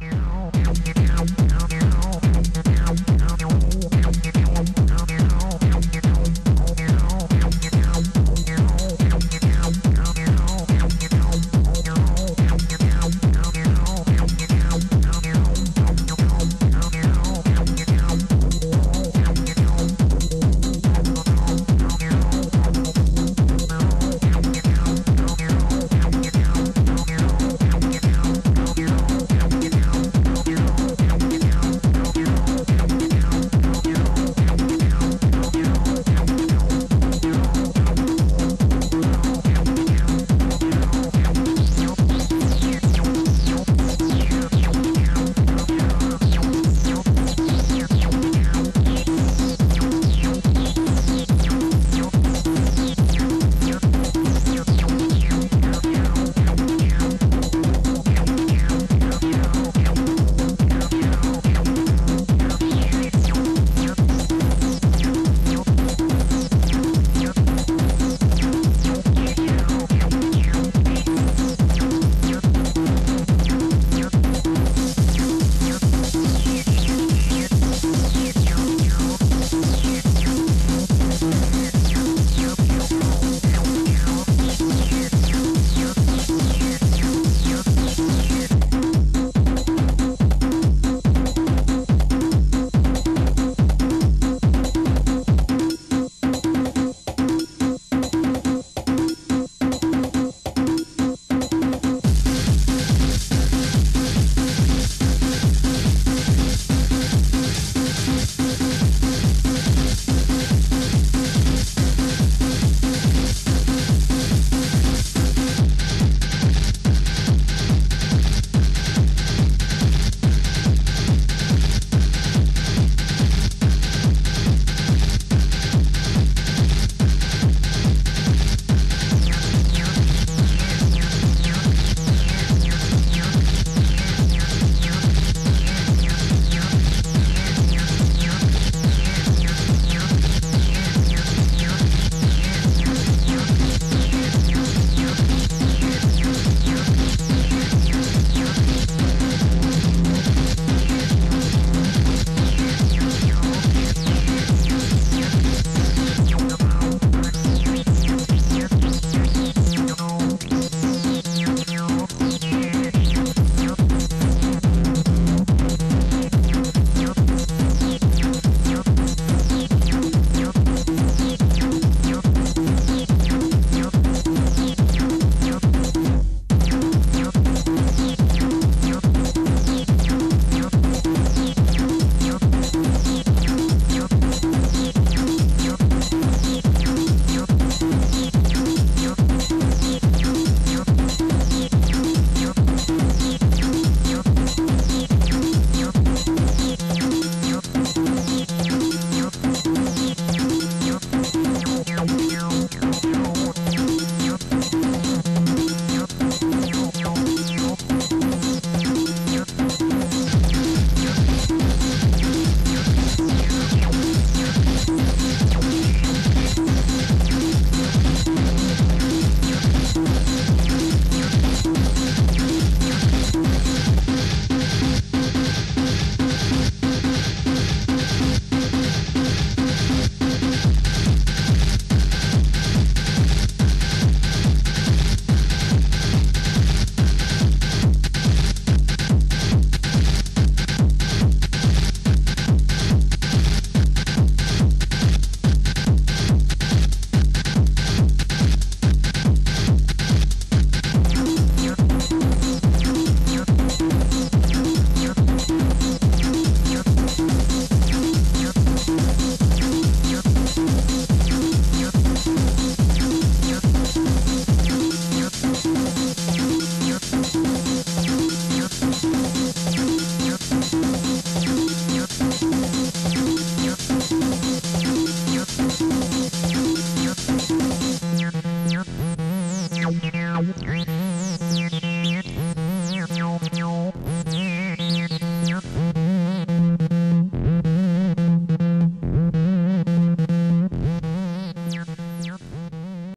Meow.